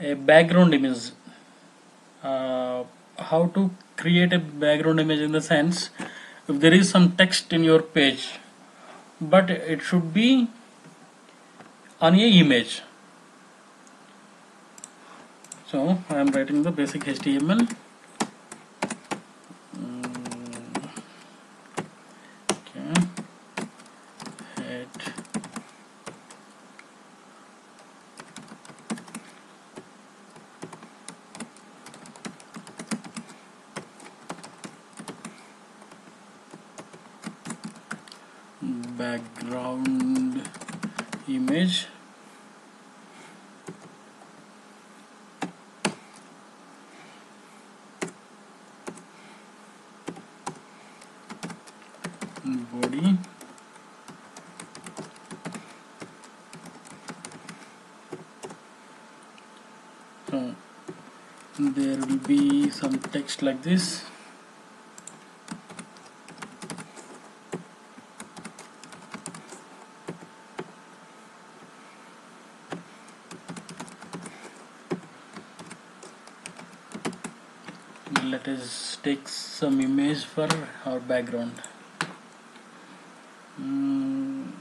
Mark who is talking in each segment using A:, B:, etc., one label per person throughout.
A: a background image. Uh, how to create a background image in the sense if there is some text in your page but it should be on a image. So I am writing the basic HTML Mm, okay head background image. Body. So there will be some text like this let us take some image for our background. Mm,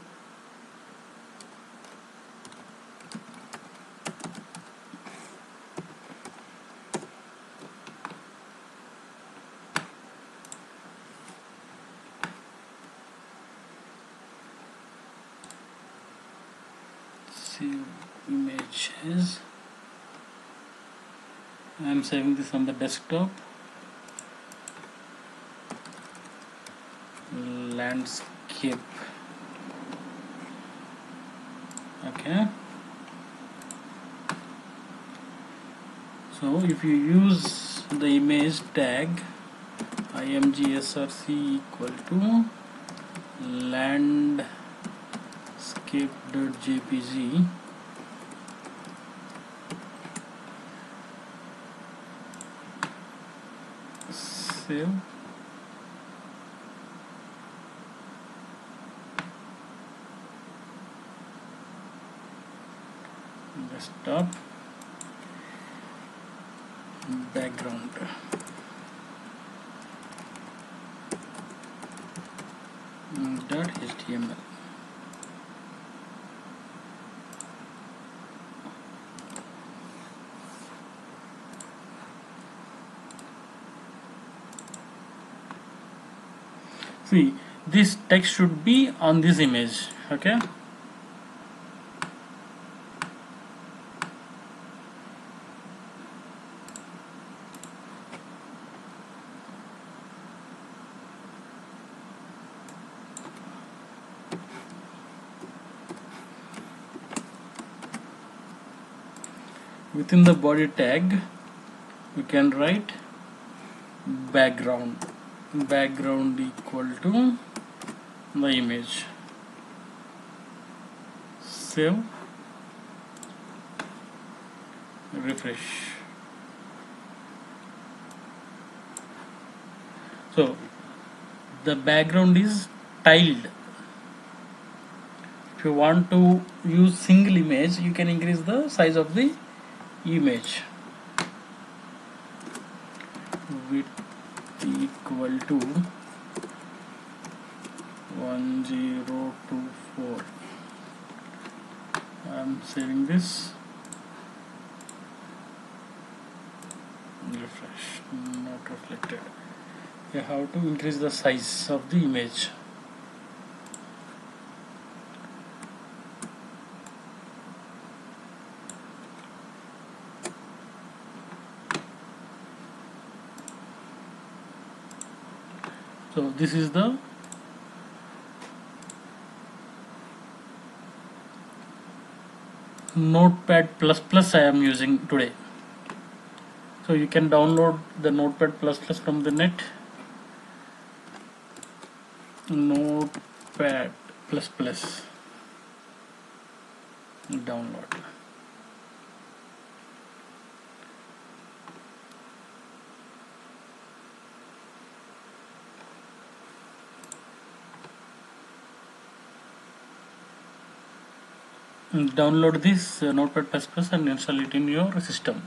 A: images I am saving this on the desktop. Landscape. Okay. So if you use the image tag imgsrc equal to landscape.jpg save desktop. Background. Dot html see this text should be on this image okay? Within the body tag we can write background background equal to the image. Save. Refresh. So the background is tiled. If you want to use single image you can increase the size of the image. Width equal to 1024 I am saving this. Refresh not reflected. You have to increase the size of the image so this is the notepad plus plus I am using today. So you can download the notepad plus plus from the net. Notepad plus plus. Download download this uh, notepad++ and install it in your system